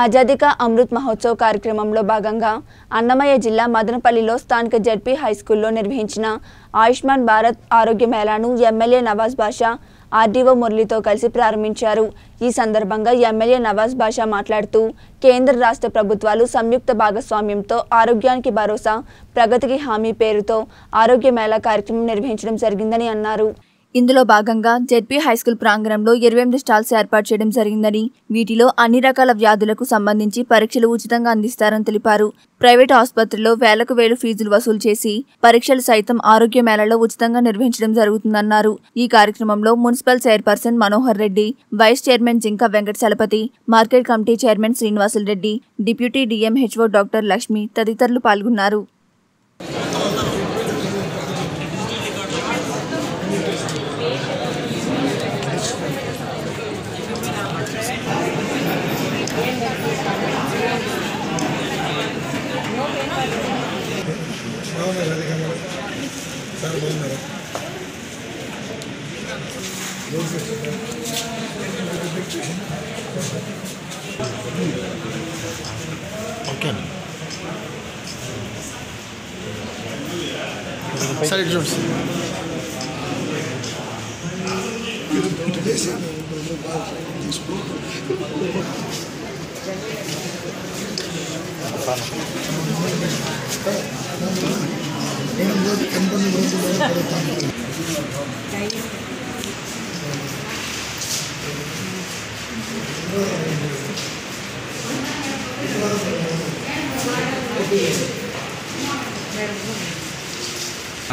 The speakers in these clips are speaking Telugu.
ఆజాదీ కా అమృత్ మహోత్సవ్ కార్యక్రమంలో భాగంగా అన్నమయ్య జిల్లా మదనపల్లిలో స్థానిక జడ్పీ హైస్కూల్లో నిర్వహించిన ఆయుష్మాన్ భారత్ ఆరోగ్య మేళాను ఎమ్మెల్యే నవాజ్ బాషా ఆర్డీఓ మురళితో కలిసి ప్రారంభించారు. ఈ సందర్భంగా ఎమ్మెల్యే నవాజ్ బాషా మాట్లాడుతూ కేంద్ర రాష్ట్ర ప్రభుత్వాలు సంయుక్త భాగస్వామ్యంతో ఆరోగ్యానికి భరోసా ప్రగతికి హామీ పేరుతో ఆరోగ్య మేళా కార్యక్రమం నిర్వహించడం జరిగిందని అన్నారు. ఇందులో భాగంగా జెడ్పీ హైస్కూల్ ప్రాంగణంలో ఇరవై ఎనిమిది స్టాల్స్ ఏర్పాటు చేయడం జరిగిందని వీటిలో అన్ని రకాల వ్యాధులకు సంబంధించి పరీక్షలు ఉచితంగా అందిస్తారని తెలిపారు. ప్రైవేట్ ఆసుపత్రిలో వేలకు వేలు ఫీజులు వసూలు చేసి పరీక్షలు సైతం ఆరోగ్య మేళలో ఉచితంగా నిర్వహించడం జరుగుతుందన్నారు. ఈ కార్యక్రమంలో municipal chairperson Manohar Reddy vice chairman Jinka Venkata Chalapathi market committee chairman Srinivasulu Reddy deputy DMHO doctor Lakshmi తదితరులు పాల్గొన్నారు. బాగున్నారు అది కన్నా సార్ బాగున్నారు ఓకే అండి సార్ ఇటు చూడండి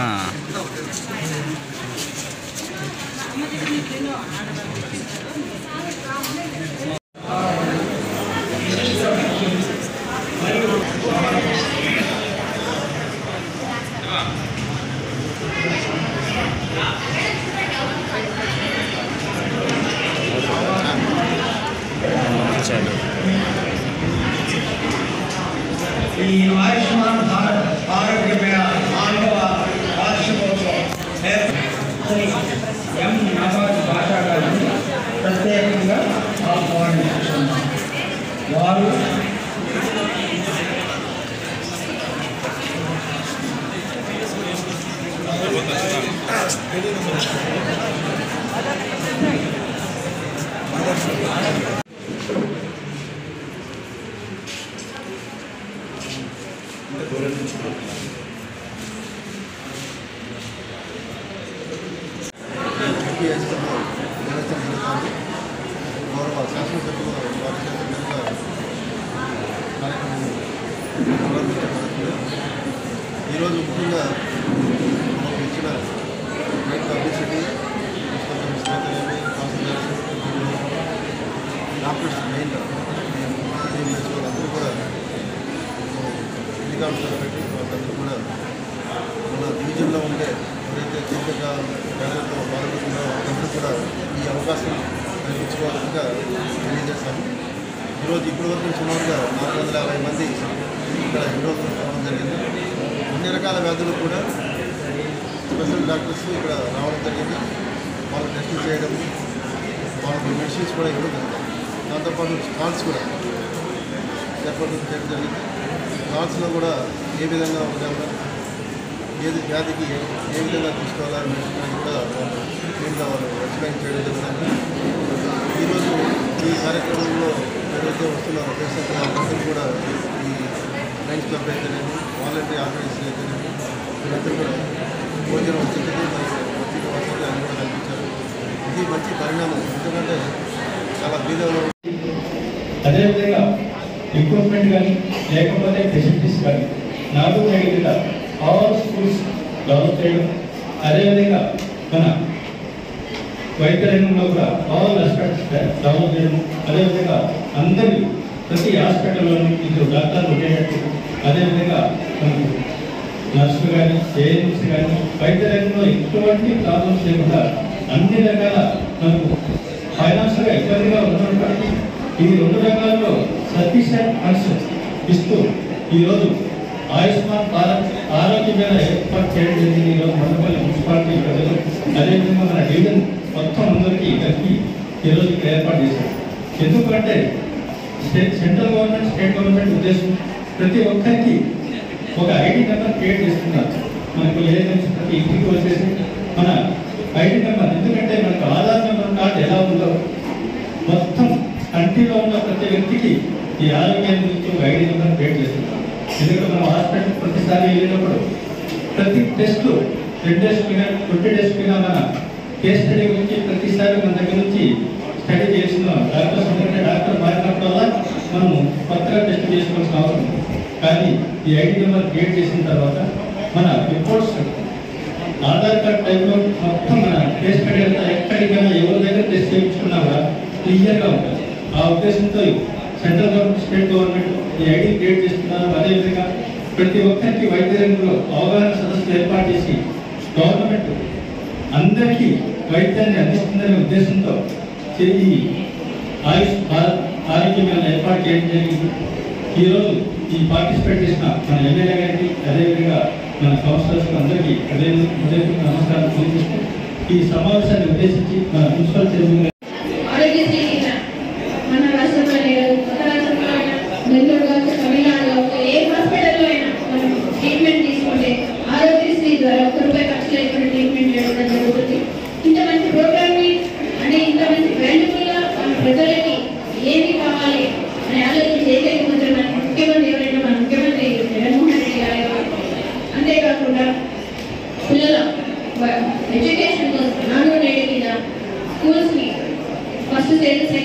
Ah. భారత్ డివిజన్లో ఉండే ఎవరైతే తొందరగా ప్రజలతో బాధపడుతుందో అందరూ కూడా ఈ అవకాశం కల్పించుకోవాలిగా తెలియజేస్తాము. ఈరోజు ఇప్పటి వరకు సుమారుగా నాలుగు వందల యాభై మంది ఇక్కడ ఈరోజు రావడం జరిగింది. అన్ని రకాల వ్యాధులు కూడా స్పెషల్ డాక్టర్స్ ఇక్కడ రావడం జరిగింది. వాళ్ళు టెస్టులు చేయడం వాళ్ళకి మెడిసిన్స్ కూడా ఇవ్వడం జరిగింది. దాంతోపాటు స్టాల్స్ కూడా ఏర్పాటు చేయడం జరిగింది. స్టాల్స్లో కూడా ఏ విధంగా ఉండాలి ఏది వ్యాధికి ఏ విధంగా తీసుకోవాలని మెడిసిన్ కూడా వాళ్ళు వాళ్ళు ఎక్స్ప్లెయిన్ చేయడం జరుగుతుంది ఈరోజు ఈ కార్యక్రమంలో ఎవరైతే వస్తున్నారో పేషెంట్ వాళ్ళందరూ కూడా ఈ లైన్స్ క్లబ్ అయితేనేమి వాలంటరీ ఆర్గనైజేషన్ అయితేనేమి వీళ్ళందరూ కూడా భోజనం వసతి మరియు వసతి వసతి అన్ని కూడా కల్పించారు. ఇది మంచి పరిణామం. ఎందుకంటే చాలా బీదలో అదేవిధంగా ఎక్విప్మెంట్ కానీ లేకపోతే ఫెసిలిటీస్ కానీ నాకు కింద ఆల్ స్కూల్స్ డెవలప్ చేయడం అదేవిధంగా మన వైద్య రంగంలో కూడా ఆల్ ఆస్పెక్ట్స్ డెవలప్ చేయడం అదేవిధంగా అందరి ప్రతి హాస్పిటల్లోనూ ఇద్దరు డాక్టర్లు ఉండేటట్టు. అదేవిధంగా మనకు నర్సులు కానీ ఏఎన్ఎంస్ కానీ వైద్య రంగంలో ఎటువంటి ప్రాబ్లమ్స్ లేకుండా అన్ని రకాల మనకు ఫైనాన్షియల్గా ఇబ్బందిగా ఉన్నప్పటికీ ఈ రెండు రంగాల్లో సఫిషియెంట్ ఫండ్స్ ఇస్తూ ఈరోజు ఆయుష్మాన్ భారత్ చేయడం జరిగింది ఈరోజు మండపల్లి మున్సిపాలిటీ ప్రజలు అదేవిధంగా మన డివిజన్ మొత్తం అందరికీ కలిపి ఈరోజు ఇక్కడ ఏర్పాటు చేశారు. ఎందుకంటే state central government state government ఉద్దేశం ప్రతి ఒక్కరికి ఒక ఐడి నెంబర్ క్రియేట్ చేస్తున్నారు. మనకు ఏదైనా ప్రతి ఇంటికి వచ్చేసి మన ఐడి నెంబర్ ఎందుకంటే మనకు ఆధార్ నెంబర్ కార్డు ఎలా ఉందో మొత్తం కంట్రీలో ఉన్న ప్రతి వ్యక్తికి ఈ ఆరోగ్యాన్ని గురించి ఒక ఐడి నెంబర్ క్రియేట్ చేస్తున్నారు. ఎందుకంటే మనం హాస్పిటల్ ప్రతిసారి వెళ్ళినప్పుడు ప్రతి టెస్ట్ బ్లడ్ టెస్ట్ మీద ట్వంటీ టెస్ట్ మీద మన కేస్ స్టడీ గురించి ప్రతిసారి మన దగ్గర నుంచి స్టడీ చేస్తున్నాం డాక్టర్స్ ఎందుకంటే డాక్టర్ మారినప్పుడల్లా మనము కొత్తగా టెస్ట్ చేసుకోవాల్సిన అవసరం కానీ ఈ ఐడి నెంబర్ క్రియేట్ చేసిన తర్వాత మన రిపోర్ట్స్ ఆధార్ కార్డ్ టైంలో మొత్తం మన టెస్ట్ స్టడీ అంతా ఎక్కడికైనా ఎవరి దగ్గర టెస్ట్ చేయించుకున్నా కూడా క్లియర్గా ఉంటుంది. ఆ ఉద్దేశంతో సెంట్రల్ గవర్నమెంట్ స్టేట్ గవర్నమెంట్ ఈ ఐడి క్రియేట్ చేస్తున్నారు. అదేవిధంగా ప్రతి ఒక్కరికి వైద్య రంగంలో అవగాహన సదస్సులు ఏర్పాటు చేసి గవర్నమెంట్ అందరికీ వైద్యాన్ని అందిస్తుందనే ఉద్దేశంతో ఈ ఆయుష్ భారత్ ఆరోగ్య మేళ ఏర్పాటు చేయడం జరిగింది. ఈరోజు ఈ పార్టిసిపేట్ చేసిన మన ఎమ్మెల్యే గారికి అదేవిధంగా మన కౌన్సిలర్స్ అందరికీ అదే నమస్కారం తెలియజేస్తూ ఈ సమావేశాన్ని ఉద్దేశించి మన